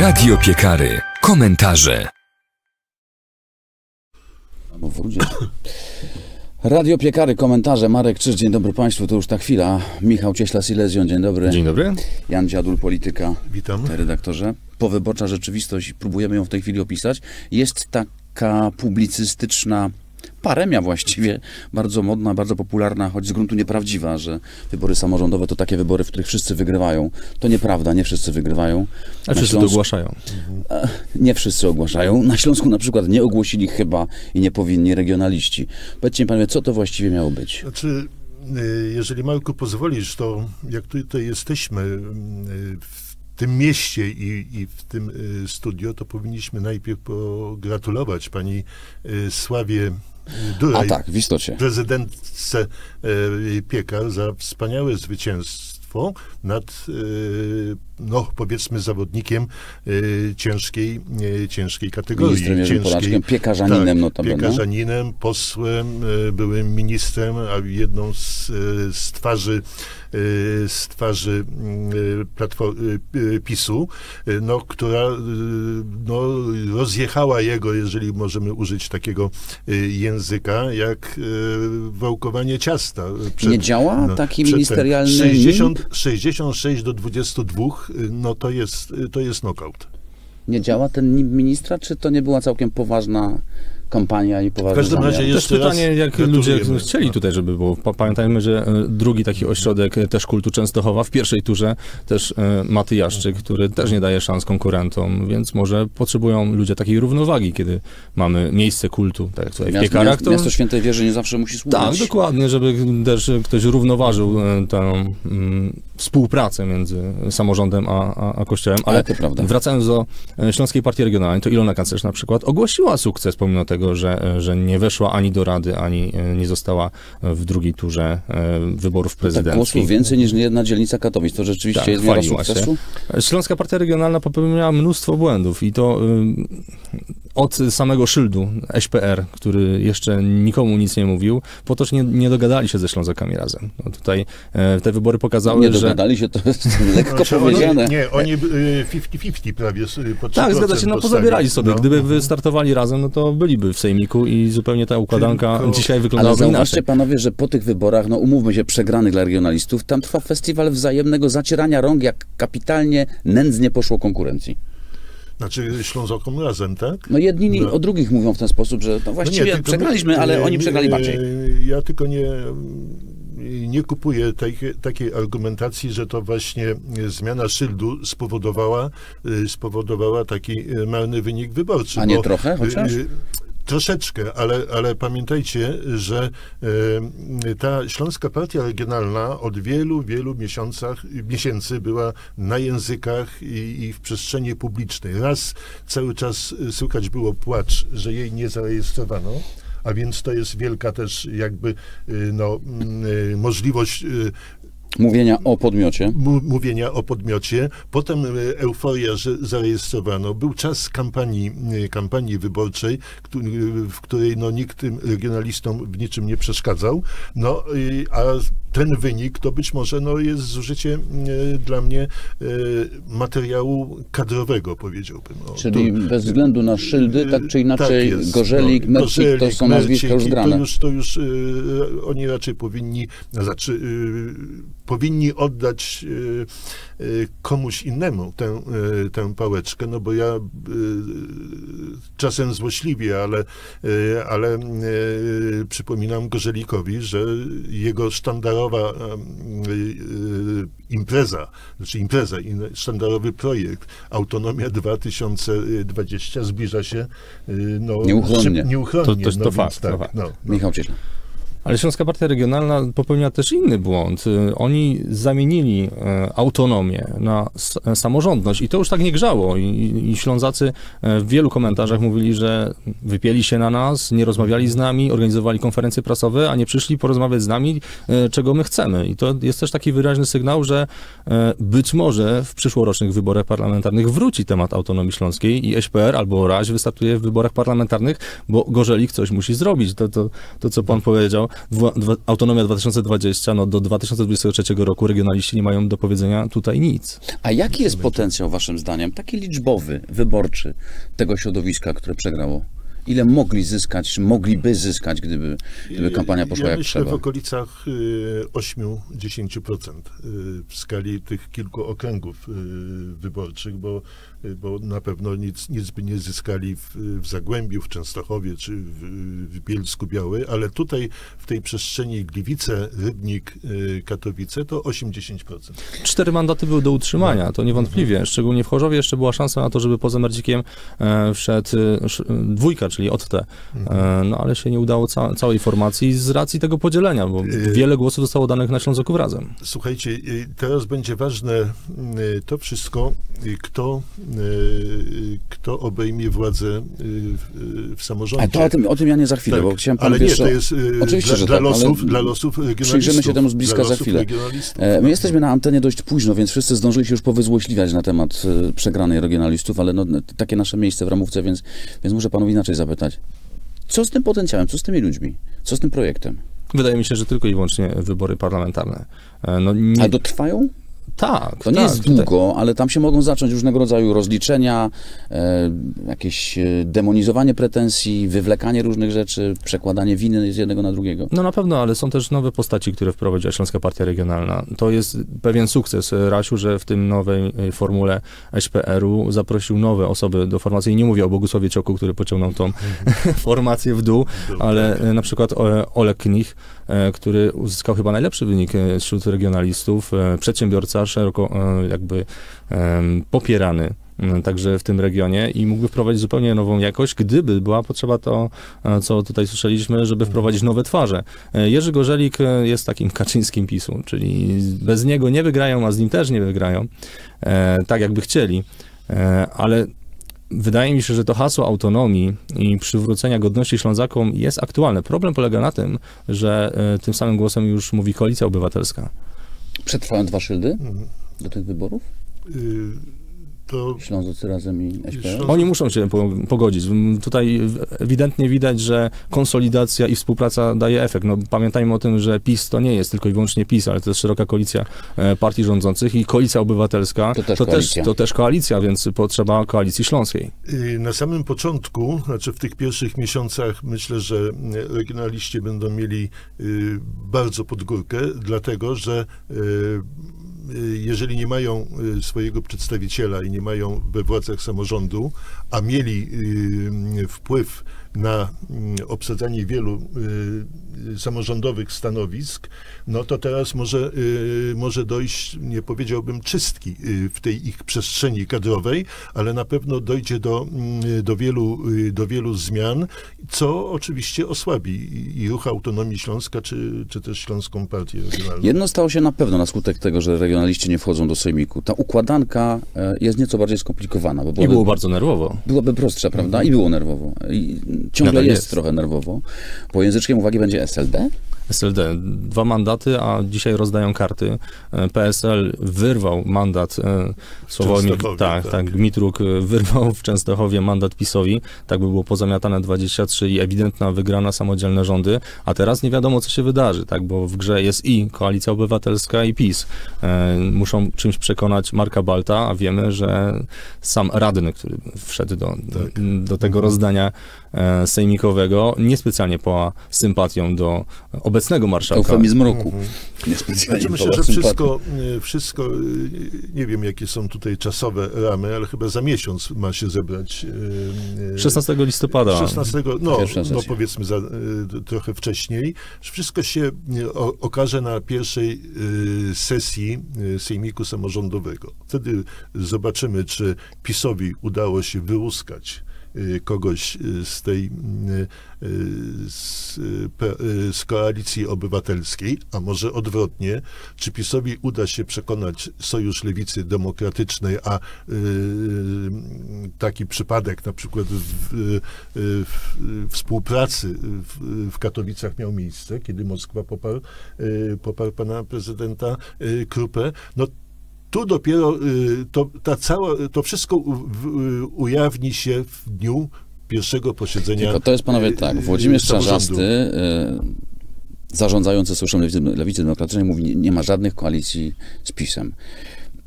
Radio Piekary. Komentarze. W. Radio Piekary, komentarze. Marek Krzyż, dzień dobry Państwu, to już ta chwila. Michał Cieśla-Silezjon, dzień dobry. Dzień dobry. Jan Dziadul, polityka, Witam. redaktorze. Powyborcza rzeczywistość, próbujemy ją w tej chwili opisać. Jest taka publicystyczna paremia właściwie, bardzo modna, bardzo popularna, choć z gruntu nieprawdziwa, że wybory samorządowe to takie wybory, w których wszyscy wygrywają. To nieprawda, nie wszyscy wygrywają. A Na wszyscy to Śląsku- ogłaszają. Nie wszyscy ogłaszają. Na Śląsku na przykład nie ogłosili chyba i nie powinni regionaliści. Powiedzcie mi panowie, co to właściwie miało być? Znaczy, y, jeżeli Marku pozwolisz, to jak tutaj jesteśmy y, w tym mieście i, i w tym y, studio, to powinniśmy najpierw pogratulować pani y, Sławie y, A Duraj, tak, w istocie. prezydentce Piekar za wspaniałe zwycięstwo nad, no powiedzmy, zawodnikiem y, ciężkiej, y, ciężkiej kategorii. Ciężkiej, Polaczkiem, piekarzaninem tak, notabene. Piekarzaninem, posłem, y, byłym ministrem, a jedną z, z twarzy, z twarzy y, PiSu, no, która no, rozjechała jego, jeżeli możemy użyć takiego języka, jak wałkowanie ciasta. Przed- Nie działa no, taki ministerialny 60, nimb? 66 do 22, y, no to jest, to jest knockout. Nie działa ten ministra, czy to nie była całkiem poważna kampania i poważna W każdym razie Jeszcze pytanie, jak ludzie chcieli tutaj, żeby było. Pa- Pamiętajmy, że e, drugi taki ośrodek e, też kultu Częstochowa w pierwszej turze też e, Maty Jaszczyk, który też nie daje szans konkurentom, więc może potrzebują ludzie takiej równowagi, kiedy mamy miejsce kultu, tak jak tutaj w Miasto, Piekarach, miasto, to... miasto Świętej Wieży nie zawsze musi służyć. Tak, dokładnie, żeby też ktoś równoważył tę mm, współpracę między samorządem a, a, a kościołem. Ale Ale to prawda. wracając do Śląskiej Partii Regionalnej, to Ilona Kanclerz na przykład ogłosiła sukces, pomimo tego, że, e, że nie weszła ani do Rady, ani e, nie została w drugiej turze e, wyborów Tak prezydenckich. głosów więcej niż jedna dzielnica Katowic. To rzeczywiście Tak, jest miara chwaliła się. sukcesu? Śląska Partia Regionalna popełniała mnóstwo błędów i to od samego szyldu SPR, który jeszcze nikomu nic nie mówił, po to, że nie, nie dogadali się ze Ślązakami razem. No tutaj e, te wybory pokazały, Nie że... dogadali się, to jest lekko Znaczy, powiedziane. Oni, nie, oni y, 50-50 prawie s- po Tak, 3% zgadza się, no pozabierali sobie. No. Gdyby wystartowali razem, no to byliby w sejmiku i zupełnie ta układanka Tylko- dzisiaj Ale wyglądałaby zauważcie inaczej. panowie, że po tych wyborach, no umówmy się, przegranych dla regionalistów, tam trwa festiwal wzajemnego zacierania rąk, jak kapitalnie, nędznie poszło konkurencji. Znaczy Ślązokom razem, tak? No jedni No. o drugich mówią w ten sposób, że no No właściwie tylko- przegraliśmy, ale y, oni przegrali y, bardziej. Ja tylko nie, nie kupuję tej, takiej argumentacji, że to właśnie y, zmiana szyldu spowodowała, y, spowodowała taki y, marny wynik wyborczy. A nie trochę chociaż? Troszeczkę, ale, ale pamiętajcie, że y, ta Śląska Partia Regionalna od wielu, wielu miesiącach, miesięcy była na językach i, i w przestrzeni publicznej. Raz cały czas słychać było płacz, że jej nie zarejestrowano, a więc to jest wielka też jakby y, no, y, możliwość Mówienia o podmiocie. mówienia o podmiocie. Potem e, euforia, że zarejestrowano. Był czas kampanii, e, kampanii wyborczej, któ- w której no, nikt tym regionalistom w niczym nie przeszkadzał. No, a ten wynik to być może no, jest zużycie e, dla mnie e, materiału kadrowego, powiedziałbym. O, Czyli to- bez względu na szyldy, tak czy inaczej, tak jest. Gorzelik, No, Mercik, to Gorzelik, są nazwiska już zgrane. To już, to już oni raczej powinni, znaczy, powinni oddać y, y, komuś innemu tę, y, tę pałeczkę, no bo ja czasem złośliwie, ale, ale przypominam Gorzelikowi, że jego sztandarowa impreza, znaczy impreza, sztandarowy projekt Autonomia 2020 zbliża się no, Nieuchronnie. szyb- nieuchronnie. To- to- no, fakt, to tak, fakt. no, no. Michał Cieśla. Ale Śląska Partia Regionalna popełnia też inny błąd. Y, Oni zamienili e, autonomię na samorządność i to już tak nie grzało. I, I Ślązacy e, w wielu komentarzach mówili, że wypieli się na nas, nie rozmawiali z nami, organizowali konferencje prasowe, a nie przyszli porozmawiać z nami, czego my chcemy. I to jest też taki wyraźny sygnał, że być może w przyszłorocznych wyborach parlamentarnych wróci temat autonomii śląskiej i SPR albo RAŚ wystartuje w wyborach parlamentarnych, bo Gorzelik coś musi zrobić. To, to, to co pan powiedział, dwa, dwa, autonomia 2020, no do 2023 roku regionaliści nie mają do powiedzenia tutaj nic. A jaki jest potencjał, waszym zdaniem, taki liczbowy, wyborczy tego środowiska, które przegrało? Ile mogli zyskać, mogliby zyskać, gdyby, gdyby kampania poszła ja jak myślę trzeba? w okolicach y, 8-10% y, w skali tych kilku okręgów y, wyborczych, bo, y, bo na pewno nic, nic by nie zyskali w, w Zagłębiu, w Częstochowie czy w, w Bielsku Białej, ale tutaj w tej przestrzeni Gliwice, Rybnik, y, Katowice to 8-10%. Cztery mandaty były do utrzymania, to niewątpliwie. Szczególnie w Chorzowie jeszcze była szansa na to, żeby poza Merdzikiem e, wszedł e, sz- dwójka, czyli Otte. E, no ale się nie udało ca- całej formacji z racji tego podzielenia, bo Y- wiele głosów zostało danych na Ślązoku razem. Słuchajcie, y, teraz będzie ważne y, to wszystko, y, kto, y, kto obejmie władzę y, w, w samorządzie. A to o tym, o tym ja nie za chwilę, Tak, bo chciałem ale panu nie, to jest y, Oczywiście, dla, że dla, tak, losów, dla losów regionalistów. przyjrzymy się temu z bliska za chwilę. E, My jesteśmy na antenie dość późno, więc wszyscy zdążyli się już powyzłośliwiać na temat przegranej regionalistów, ale no, takie nasze miejsce w ramówce, więc, więc muszę panów inaczej zapytać. Co z tym potencjałem, co z tymi ludźmi, co z tym projektem? Wydaje mi się, że tylko i wyłącznie wybory parlamentarne. E, No, nie, A dotrwają? Tak, To nie tak, jest długo, ale tam się mogą zacząć różnego rodzaju rozliczenia, e, jakieś e, demonizowanie pretensji, wywlekanie różnych rzeczy, przekładanie winy z jednego na drugiego. No na pewno, ale są też nowe postaci, które wprowadziła Śląska Partia Regionalna. To jest pewien sukces Rasiu, że w tym nowej e, formule SPR-u zaprosił nowe osoby do formacji. I nie mówię o Bogusławie Cioku, który pociągnął tą formację w dół, ale e, na przykład Olek Knich, który uzyskał chyba najlepszy wynik e, wśród regionalistów, e, przedsiębiorca, szeroko e, jakby popierany także w tym regionie i mógłby wprowadzić zupełnie nową jakość, gdyby była potrzeba to, e, co tutaj słyszeliśmy, żeby wprowadzić nowe twarze. E, Jerzy Gorzelik e, jest takim Kaczyńskim PiSu, czyli bez niego nie wygrają, a z nim też nie wygrają, e, tak jakby chcieli, E, ale Wydaje mi się, że to hasło autonomii i przywrócenia godności Ślązakom jest aktualne. Problem polega na tym, że e, tym samym głosem już mówi Koalicja Obywatelska. Przetrwają dwa szyldy Mhm. do tych wyborów? Y, To Ślązocy razem i SPR? Oni muszą się po, pogodzić. Tutaj ewidentnie widać, że konsolidacja i współpraca daje efekt. No, pamiętajmy o tym, że PiS to nie jest tylko i wyłącznie PiS, ale to jest szeroka koalicja e, partii rządzących i koalicja obywatelska To też to, też, koalicja. to też koalicja, więc potrzeba koalicji śląskiej. Na samym początku, znaczy w tych pierwszych miesiącach, myślę, że regionaliści będą mieli y, bardzo pod górkę, dlatego że y, jeżeli nie mają y, swojego przedstawiciela i nie mają we władzach samorządu, a mieli y, wpływ na y, obsadzanie wielu y, y, samorządowych stanowisk, no to teraz może, y, może dojść, nie powiedziałbym czystki y, w tej ich przestrzeni kadrowej, ale na pewno dojdzie do, mm, do, wielu, y, do wielu zmian, co oczywiście osłabi i- i ruch autonomii Śląska, czy, czy też Śląską Partię Regionalną. Jedno stało się na pewno na skutek tego, że regionaliści nie wchodzą do Sejmiku. Ta układanka e, jest nieco bardziej skomplikowana, bo I byłoby, było bardzo nerwowo. byłaby prostsza, prawda? I było nerwowo. I ciągle Nadal jest, jest. trochę nerwowo. Bo języczkiem uwagi będzie SLD? SLD. Dwa mandaty, a dzisiaj rozdają karty. E, PSL wyrwał mandat e, Sławomir, tak, tak. tak, Gmitruk e, wyrwał w Częstochowie mandat PiSowi. Tak by było pozamiatane 23 i ewidentna wygrana samodzielne rządy. A teraz nie wiadomo, co się wydarzy, tak, bo w grze jest i Koalicja Obywatelska i PiS. Muszą czymś przekonać Marka Balta, a wiemy, że sam radny, który wszedł do, Tak. do tego rozdania sejmikowego, niespecjalnie poła sympatią do obecnego marszałka. Eufemizm roku. Niespecjalnie Znaczy myślę, że wszystko, y, wszystko, y, nie wiem jakie są tutaj czasowe ramy, ale chyba za miesiąc ma się zebrać. y, y, 16 listopada. 16, no, no powiedzmy za, trochę wcześniej. Wszystko się okaże na pierwszej sesji Sejmiku Samorządowego. Wtedy zobaczymy, czy PiSowi udało się wyłuskać kogoś y, z tej y, y, z, y, y, z koalicji obywatelskiej, a może odwrotnie, czy PiSowi uda się przekonać Sojusz Lewicy Demokratycznej, a y, taki przypadek na przykład w, w, w współpracy w, w Katowicach miał miejsce, kiedy Moskwa poparł, y, poparł pana prezydenta y, Krupę, no tu dopiero y, to, ta cała, to wszystko u, y, ujawni się w dniu pierwszego posiedzenia. Tylko to jest, panowie, y, tak, Włodzimierz. Czarzasty, zarządzający Sojuszem Lewicy, Lewicy Demokratycznej mówi, nie, nie ma żadnych koalicji z PiSem.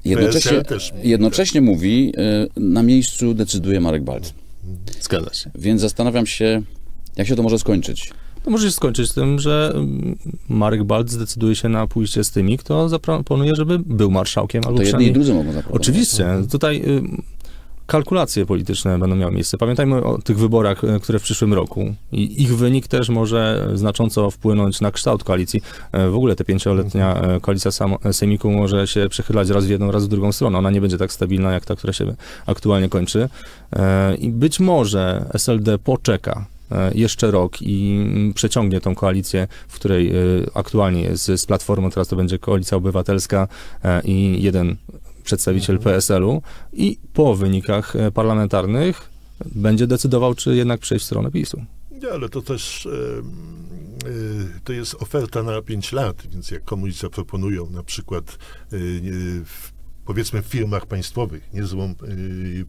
Jednocześnie, mówi, jednocześnie mówi, y, na miejscu decyduje Marek Balt. Zgadza się. Więc zastanawiam się, jak się to może skończyć. To może się skończyć z tym, że mm, Marek Balt zdecyduje się na pójście z tymi, kto zaproponuje, żeby był marszałkiem. Albo To jedni i drudzy mogą zaproponować. Oczywiście. Tutaj y, kalkulacje polityczne będą miały miejsce. Pamiętajmy o tych wyborach, y, które w przyszłym roku. I ich wynik też może znacząco wpłynąć na kształt koalicji. E, W ogóle ta pięcioletnia koalicja Sejmiku może się przechylać raz w jedną, raz w drugą stronę. Ona nie będzie tak stabilna, jak ta, która się aktualnie kończy. I być może SLD poczeka jeszcze rok i przeciągnie tą koalicję, w której e, aktualnie jest z Platformą, teraz to będzie Koalicja Obywatelska e, i jeden przedstawiciel PSL-u i po wynikach e, parlamentarnych będzie decydował, czy jednak przejść w stronę PiSu. Nie, ale to też e, e, to jest oferta na 5 lat, więc jak komuś zaproponują na przykład e, nie, w, powiedzmy w firmach państwowych niezłą e,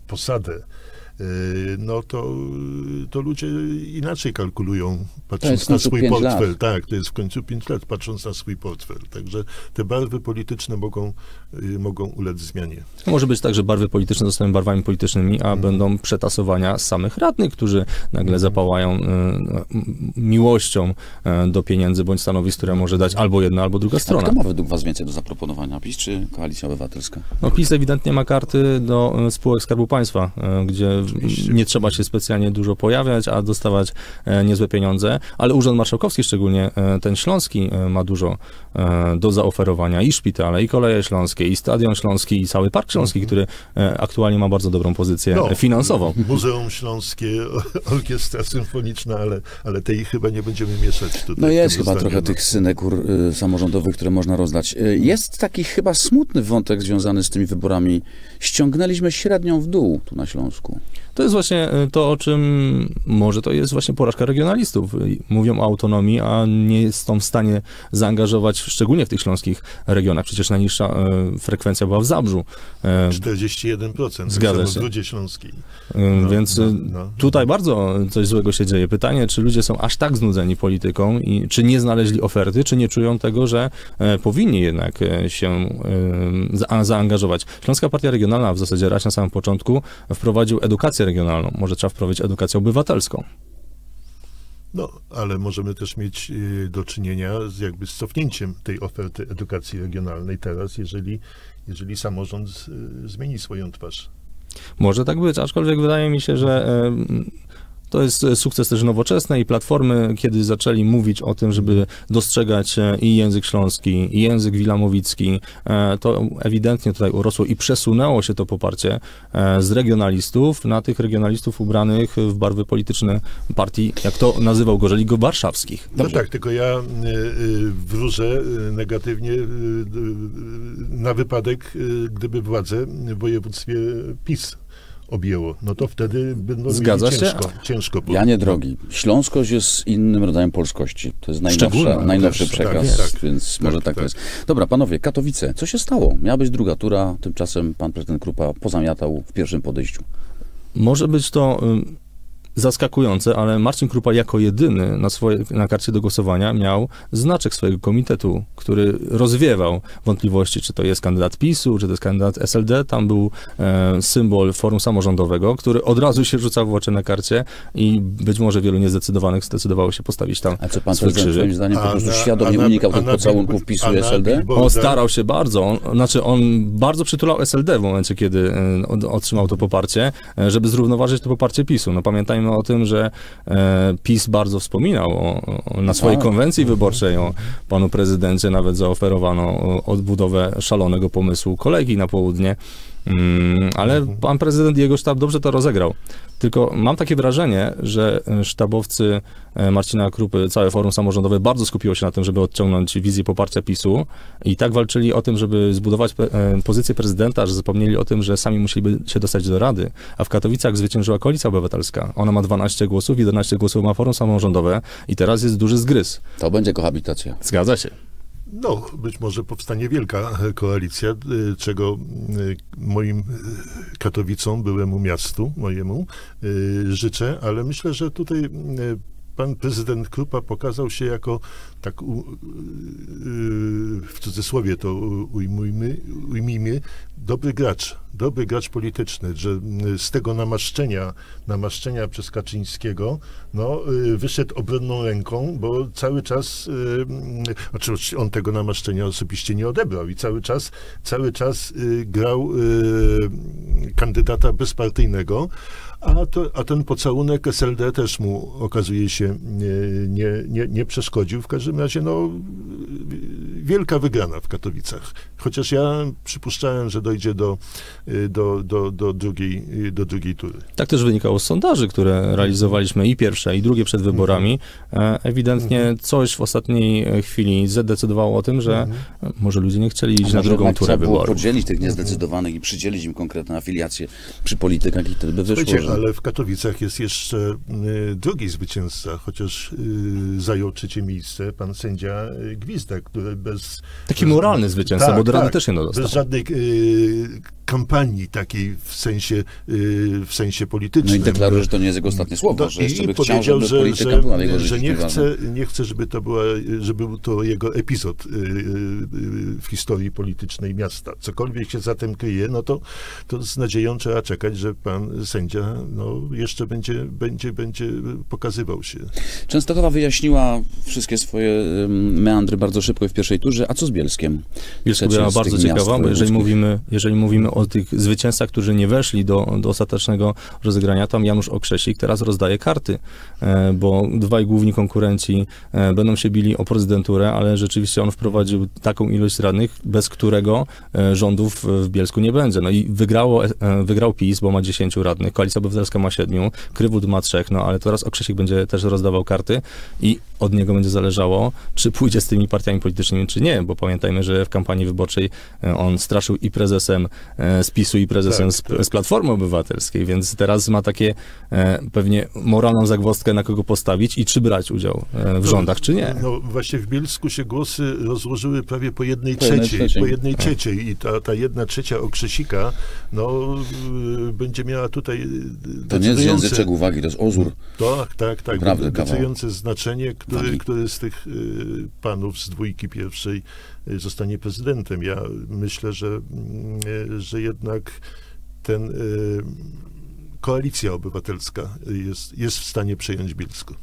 posadę, e, no to, to ludzie inaczej kalkulują, patrząc na swój portfel. lat. Tak, to jest w końcu 5 lat, patrząc na swój portfel. Także te barwy polityczne mogą, e, mogą ulec zmianie. Może być tak, że barwy polityczne zostaną barwami politycznymi, a będą przetasowania samych radnych, którzy nagle zapałają y, miłością y, do pieniędzy bądź stanowisk, które może dać albo jedna, albo druga A strona. kto ma według was więcej do zaproponowania? PiS czy Koalicja Obywatelska? No, PiS ewidentnie ma karty do spółek Skarbu Państwa, gdzie Oczywiście. nie trzeba się specjalnie dużo pojawiać, a dostawać e, niezłe pieniądze, ale Urząd Marszałkowski, szczególnie e, ten śląski, e, ma dużo do zaoferowania i szpitale, i koleje śląskie, i stadion śląski, i cały Park Śląski, który e, aktualnie ma bardzo dobrą pozycję No. finansową. Muzeum Śląskie, Orkiestra Symfoniczna, ale, ale tej chyba nie będziemy mieszać tutaj. No jest chyba zdaniu, trochę tych synekur y, samorządowych, które można rozdać. Y, jest taki chyba smutny wątek związany z tymi wyborami. Ściągnęliśmy średnią w dół tu na Śląsku. To jest właśnie e, to, o czym może to jest właśnie porażka regionalistów. Mówią o autonomii, a nie są w stanie zaangażować, szczególnie w tych śląskich regionach. Przecież najniższa e, frekwencja była w Zabrzu. E, 41% Zgadza tak samo się. w Rudzie Śląskiej. e, No, Więc no, e, no. tutaj bardzo coś złego się dzieje. Pytanie, czy ludzie są aż tak znudzeni polityką i czy nie znaleźli oferty, czy nie czują tego, że e, powinni jednak się za, zaangażować. Śląska Partia Regionalna w zasadzie raz na samym początku wprowadził edukację regionalną. Może trzeba wprowadzić edukację obywatelską. No, ale możemy też mieć y, do czynienia z jakby z cofnięciem tej oferty edukacji regionalnej teraz, jeżeli, jeżeli samorząd y, zmieni swoją twarz. Może tak być, aczkolwiek wydaje mi się, że to jest sukces też nowoczesnej i Platformy, kiedy zaczęli mówić o tym, żeby dostrzegać e, i język śląski, i język wilamowicki, e, to ewidentnie tutaj urosło i przesunęło się to poparcie e, z regionalistów na tych regionalistów ubranych w barwy polityczne partii, jak to nazywał Gorzeligo, warszawskich. No Dobrze. tak, tylko ja wróżę negatywnie na wypadek, gdyby władzę w województwie PiS objęło. No to wtedy będą Zgadza mieli się. ciężko. ciężko bo- Janie drogi, śląskość jest innym rodzajem polskości. To jest najnowsza, najnowszy też, przekaz, tak, tak. więc może tak, tak. to jest. Dobra, panowie, Katowice, co się stało? Miała być druga tura, tymczasem pan prezydent Krupa pozamiatał w pierwszym podejściu. Może być to zaskakujące, ale Marcin Krupa jako jedyny na, swoje, na karcie do głosowania miał znaczek swojego komitetu, który rozwiewał wątpliwości, czy to jest kandydat PiSu, czy to jest kandydat SLD. Tam był e, symbol forum samorządowego, który od razu się rzucał w oczy na karcie i być może wielu niezdecydowanych zdecydowało się postawić tam A co pan swój prezydent krzyżyk. zdaniem po prostu na- świadomie na- unikał tych pocałunków PiSu i SLD? On starał się bardzo, on, znaczy on bardzo przytulał SLD w momencie, kiedy e, otrzymał to poparcie, e, żeby zrównoważyć to poparcie PiSu. No pamiętajmy o tym, że e, PiS bardzo wspominał o, o, na swojej tak. konwencji wyborczej o panu prezydencie, nawet zaoferowano odbudowę szalonego pomysłu kolegi na południe. Mm, ale pan prezydent i jego sztab dobrze to rozegrał. Tylko mam takie wrażenie, że e, sztabowcy e, Marcina Krupy, całe forum samorządowe bardzo skupiło się na tym, żeby odciągnąć wizję poparcia PiSu i tak walczyli o tym, żeby zbudować e, pozycję prezydenta, że zapomnieli o tym, że sami musieliby się dostać do Rady. A w Katowicach zwyciężyła Koalicja Obywatelska. Ona ma 12 głosów, 11 głosów ma forum samorządowe i teraz jest duży zgryz. To będzie kohabitacja. Zgadza się. No, być może powstanie wielka e, koalicja, e, czego e, moim Katowicom, byłemu miastu mojemu, życzę, ale myślę, że tutaj pan prezydent Krupa pokazał się jako, tak w cudzysłowie to ujmujmy, ujmijmy, dobry gracz, dobry gracz polityczny, że z tego namaszczenia, namaszczenia przez Kaczyńskiego, no, y, wyszedł obronną ręką, bo cały czas, znaczy on tego namaszczenia osobiście nie odebrał i cały czas, cały czas grał kandydata bezpartyjnego, a, to, a ten pocałunek SLD też mu okazuje się nie, nie, nie, nie przeszkodził. W każdym razie no, wielka wygrana w Katowicach. Chociaż ja przypuszczałem, że dojdzie do, do, do, do, drugiej, do drugiej tury. Tak też wynikało z sondaży, które realizowaliśmy i pierwsze, i drugie przed wyborami. Mhm. E, ewidentnie mhm. coś w ostatniej chwili zadecydowało o tym, że mhm. może ludzie nie chcieli iść na drugą turę wyborów. było podzielić tych niezdecydowanych i przydzielić im konkretne afiliacje przy politykach i wtedy by wyszło, że ale w Katowicach jest jeszcze y, drugi zwycięzca, chociaż y, zajął trzecie miejsce, pan sędzia y, Gwizdek, który bez... Taki bez, moralny zwycięzca, tak, bo do rany tak, też się dostał. Bez żadnej kampanii takiej w sensie, w sensie politycznym. No i deklaruje, że to nie jest jego ostatnie słowo, że jeszcze by chciał, żeby że, polityka że, była jego że nie chce, nie chce, żeby to, była, żeby był to jego epizod w historii politycznej miasta. Cokolwiek się za tym kryje, no to, to z nadzieją trzeba czekać, że pan sędzia no, jeszcze będzie, będzie, będzie pokazywał się. Częstochowa wyjaśniła wszystkie swoje meandry bardzo szybko w pierwszej turze. A co z Bielskiem? Bielsko była bardzo ciekawa, bo jeżeli mówimy, jeżeli mówimy o tych zwycięzcach, którzy nie weszli do, do ostatecznego rozegrania, tam Janusz Okrzesik teraz rozdaje karty, e, bo dwaj główni konkurenci e, będą się bili o prezydenturę, ale rzeczywiście on wprowadził taką ilość radnych, bez którego e, rządów w Bielsku nie będzie. No i wygrało, wygrał PiS, bo ma 10 radnych, Koalicja Obywatelska ma 7, Krywód ma 3, no ale teraz Okrzesik będzie też rozdawał karty i od niego będzie zależało, czy pójdzie z tymi partiami politycznymi, czy nie, bo pamiętajmy, że w kampanii wyborczej on straszył i prezesem z PiSu i prezesem tak, z, tak. z, Platformy Obywatelskiej, więc teraz ma takie e, pewnie moralną zagwozdkę, na kogo postawić i czy brać udział e, w rządach, czy nie. No właśnie w Bielsku się głosy rozłożyły prawie po jednej po trzeciej, jednej po jednej tak. trzeciej i ta, ta jedna trzecia okrzesika, no y, będzie miała tutaj To nie jest języczek uwagi, to jest ozór. Tak, tak, tak. Naprawdę decydujące znaczenie, który, który z tych y, panów z dwójki pierwszej y, zostanie prezydentem. Ja myślę, że, mm, że jednak ten koalicja obywatelska jest, jest w stanie przejąć Bielsko.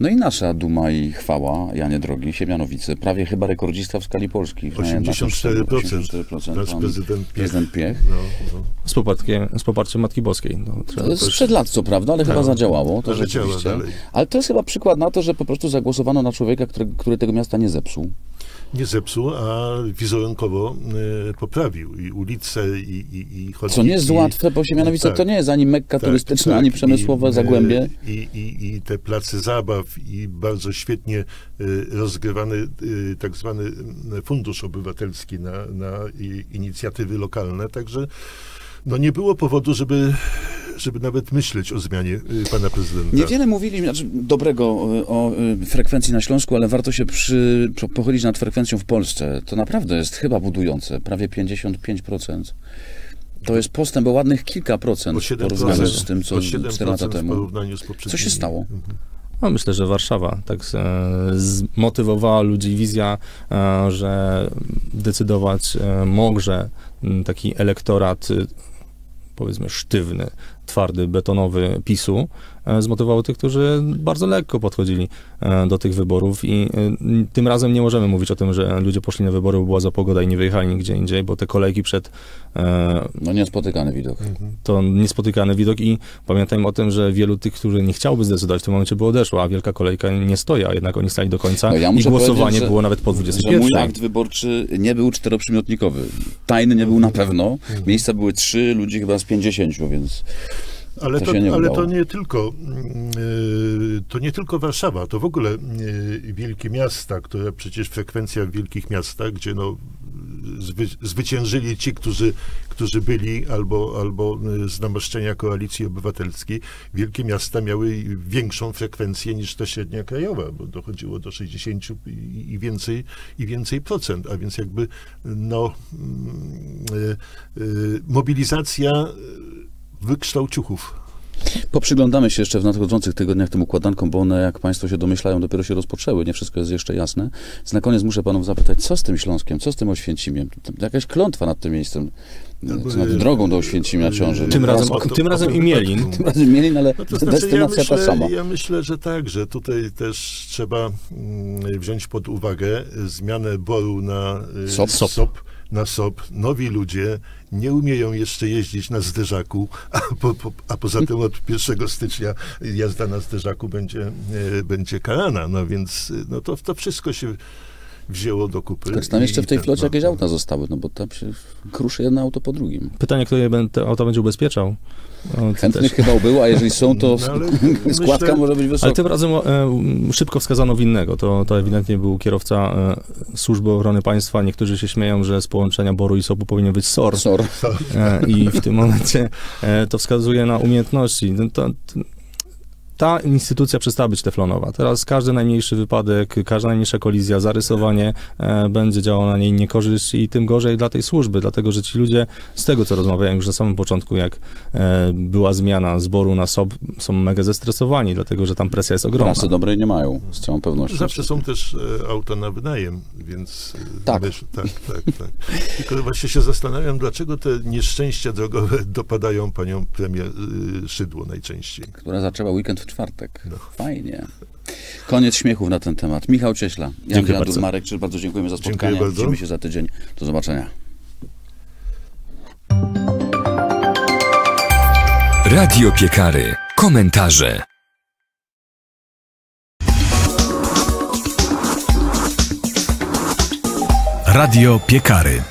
No i nasza duma i chwała, Janie Drogi, Siemianowice, prawie chyba rekordzista w skali Polski. 84%. 84% nasz prezydent Piech. Prezydent Piech. No, no. Z, poparciem, z poparciem Matki Boskiej. No, to jest sprzed lat, co prawda, ale tak. chyba zadziałało. To ale rzeczywiście. Ale to jest chyba przykład na to, że po prostu zagłosowano na człowieka, który, który tego miasta nie zepsuł nie zepsuł, a wizerunkowo y, poprawił i ulice, i, i, i chodniki. Co nie jest łatwe, bo Siemianowice tak, to nie jest ani mekka tak, turystyczna, tak, ani przemysłowe i, Zagłębie. I, i, I te place zabaw, i bardzo świetnie y, rozgrywany tak zwany fundusz obywatelski na, na inicjatywy lokalne, także no nie było powodu, żeby żeby nawet myśleć o zmianie y, pana prezydenta. Niewiele mówili znaczy, dobrego y, o y, frekwencji na Śląsku, ale warto się przy, pochylić nad frekwencją w Polsce. To naprawdę jest chyba budujące, prawie 55%. To jest postęp o ładnych kilka procent w porównaniu z tym, co 4 lata temu. Co się stało? Mhm. No, myślę, że Warszawa tak zmotywowała ludzi wizja, e, że decydować e, może taki elektorat powiedzmy sztywny, twardy, betonowy PiSu, zmotywowały tych, którzy bardzo lekko podchodzili e, do tych wyborów i e, tym razem nie możemy mówić o tym, że ludzie poszli na wybory, bo była za pogoda i nie wyjechali nigdzie indziej, bo te kolejki przed... No niespotykany widok. Mhm. To niespotykany widok i pamiętajmy o tym, że wielu tych, którzy nie chciałby zdecydować w tym momencie by odeszło, a wielka kolejka nie stoi, a jednak oni stali do końca no ja i głosowanie że, było nawet po 21. Że mój akt wyborczy nie był czteroprzymiotnikowy. Tajny nie był na pewno. Mhm. Miejsca były trzy, ludzi chyba z 50, więc... Ale to, to nie ale to nie tylko yy, to nie tylko Warszawa, to w ogóle yy, wielkie miasta, które przecież frekwencja w wielkich miastach, gdzie no, zwy, zwyciężyli ci, którzy, którzy byli albo, albo z namaszczenia koalicji obywatelskiej, wielkie miasta miały większą frekwencję niż ta średnia krajowa, bo dochodziło do 60 i, i więcej, i więcej procent, a więc jakby no, yy, mobilizacja wykształciuchów. Poprzyglądamy się jeszcze w nadchodzących tygodniach tym układankom, bo one, jak Państwo się domyślają, dopiero się rozpoczęły. Nie wszystko jest jeszcze jasne. Więc na koniec muszę Panów zapytać, co z tym Śląskiem, co z tym Oświęcimiem? Jakaś klątwa nad tym miejscem, co nad e, drogą do Oświęcimia ciąży. Tym No, razem, raz- to- tym razem to- i Mielin. Tym razem mieli, ale No to znaczy, ja destynacja myślę, ta sama. ja myślę, że tak, że tutaj też trzeba mm, wziąć pod uwagę zmianę boru na y, SOP. SOP. na SOP. Nowi ludzie nie umieją jeszcze jeździć na zderzaku, a, po, po, a poza tym od 1 stycznia jazda na zderzaku będzie, y, będzie karana. No więc y, no to, to wszystko się wzięło do kupy. Tak, tam jeszcze w tej I- flocie jakieś auta zostały, no bo tam się kruszy jedno auto po drugim. Pytanie, kto je bę- te auto będzie ubezpieczał. O, to Chętnych też. chyba było, a jeżeli są, to No, ale składka myślę- może być Ale wysoka. tym razem e, szybko wskazano winnego. To, to ewidentnie był kierowca e, Służby Ochrony Państwa. Niektórzy się śmieją, że z połączenia Boru i SOP-u powinien być SOR. Sor. E, I w tym momencie e, to wskazuje na umiejętności. No To, to, ta instytucja przestała być teflonowa. Teraz każdy najmniejszy wypadek, każda najmniejsza kolizja, zarysowanie e, będzie działało na niej niekorzyść i tym gorzej dla tej służby, dlatego że ci ludzie, z tego co rozmawiałem już na samym początku, jak e, była zmiana zboru na SOB, są mega zestresowani, dlatego że tam presja jest ogromna. Prasy dobrej nie mają, z całą pewnością. Zawsze są też e, auta na wynajem, więc... e, Tak. Wiesz, tak, tak, tak. Tylko właśnie się zastanawiam, dlaczego te nieszczęścia drogowe dopadają panią premier y, Szydło najczęściej. która zaczęła weekend w czwartek. No. Fajnie. Koniec śmiechów na ten temat. Michał Cieśla, Jan Dziękuję bardzo. Marek Czyż, bardzo dziękujemy za Dziękuję spotkanie. bardzo. Widzimy się za tydzień. Do zobaczenia. Radio Piekary. Komentarze. Radio Piekary.